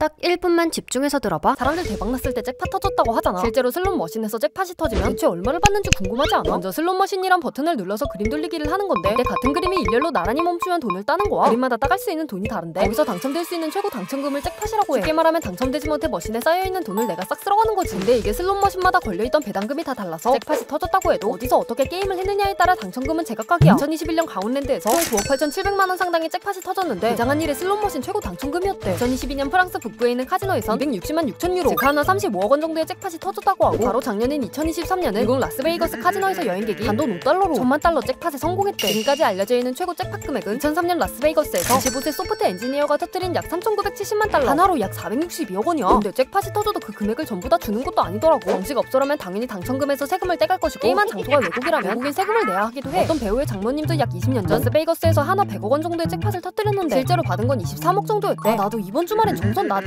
딱 1분만 집중해서 들어봐. 사람들 대박 났을 때 잭팟 터졌다고 하잖아. 실제로 슬롯 머신에서 잭팟이 터지면 대체 얼마를 받는지 궁금하지 않아? 먼저 슬롯 머신이란 버튼을 눌러서 그림 돌리기를 하는 건데 내 같은 그림이 일렬로 나란히 멈추면 돈을 따는 거야. 그림마다 따갈 수 있는 돈이 다른데 거기서 당첨될 수 있는 최고 당첨금을 잭팟이라고 해. 쉽게 말하면 당첨되지 못해 머신에 쌓여 있는 돈을 내가 싹 쓸어가는 거지. 근데 이게 슬롯 머신마다 걸려있던 배당금이 다 달라서 잭팟이 터졌다고 해도 어디서 어떻게 게임을 했느냐에 따라 당첨금은 제각각이야. 2021년 강원랜드에서 총 9억 8,700만 원 상당의 잭팟이 터졌는데 이장한 일에 슬롯 머신 최고 당첨금이었대. 2022년 프랑스 북부에 있는 카지노에선 260만 6천 유로, 즉 하나 35억 원 정도의 잭팟이 터졌다고 하고 바로 작년인 2023년은 미국 라스베이거스 카지노에서 여행객이 단돈 5달러로 천만 달러 잭팟에 성공했대. 지금까지 알려져 있는 최고 잭팟 금액은 2003년 라스베이거스에서 25세 소프트 엔지니어가 터뜨린 약 3,970만 달러, 하나로 약 462억 원이야. 근데 잭팟이 터져도 그 금액을 전부 다 주는 것도 아니더라고. 정식 업소라면 당연히 당첨금에서 세금을 떼갈 것이고 게임한 장소가 외국이라면 외국인 세금을 내야 하기도 해. 어떤 배우의 장모님도 약 20년 전 라스베이거스에서 하나 100억 원 정도의 잭팟을 터뜨렸는데 실제로 받은 건 23억 정도였대. 아, 나도 이번 주말엔 정선 나